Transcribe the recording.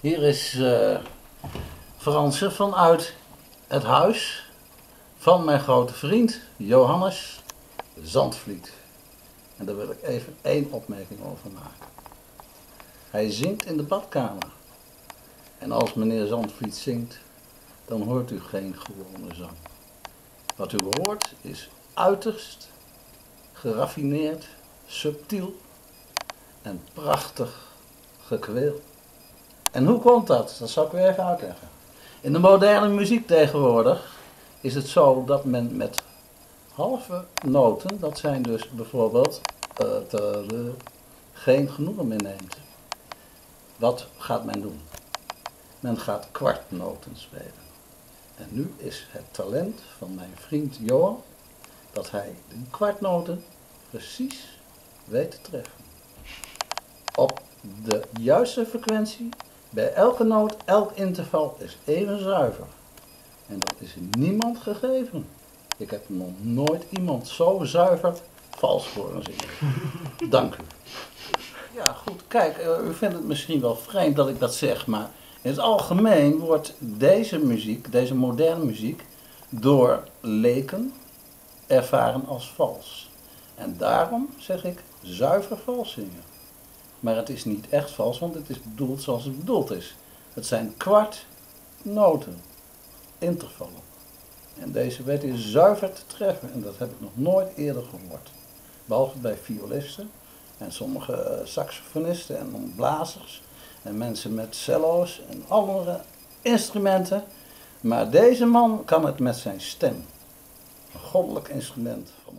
Hier is uh, Franse vanuit het huis van mijn grote vriend Johannes Zandvliet. En daar wil ik even één opmerking over maken. Hij zingt in de badkamer. En als meneer Zandvliet zingt, dan hoort u geen gewone zang. Wat u hoort is uiterst geraffineerd, subtiel en prachtig gekweel. En hoe komt dat? Dat zal ik weer even uitleggen. In de moderne muziek tegenwoordig is het zo dat men met halve noten, dat zijn dus bijvoorbeeld uh, geen genoegen meer neemt. Wat gaat men doen? Men gaat kwartnoten spelen. En nu is het talent van mijn vriend Johan dat hij de kwartnoten precies weet te treffen. Op de juiste frequentie bij elke noot, elk interval is even zuiver. En dat is niemand gegeven. Ik heb nog nooit iemand zo zuiver vals horen zingen. Dank u. Ja, goed. Kijk, eh, u vindt het misschien wel vreemd dat ik dat zeg, maar in het algemeen wordt deze muziek, deze moderne muziek, door leken ervaren als vals. En daarom zeg ik zuiver vals zingen. Maar het is niet echt vals, want het is bedoeld zoals het bedoeld is. Het zijn kwart noten, intervallen. En deze wet is zuiver te treffen en dat heb ik nog nooit eerder gehoord. Behalve bij violisten en sommige eh, saxofonisten en blazers en mensen met cello's en andere instrumenten. Maar deze man kan het met zijn stem. Een goddelijk instrument van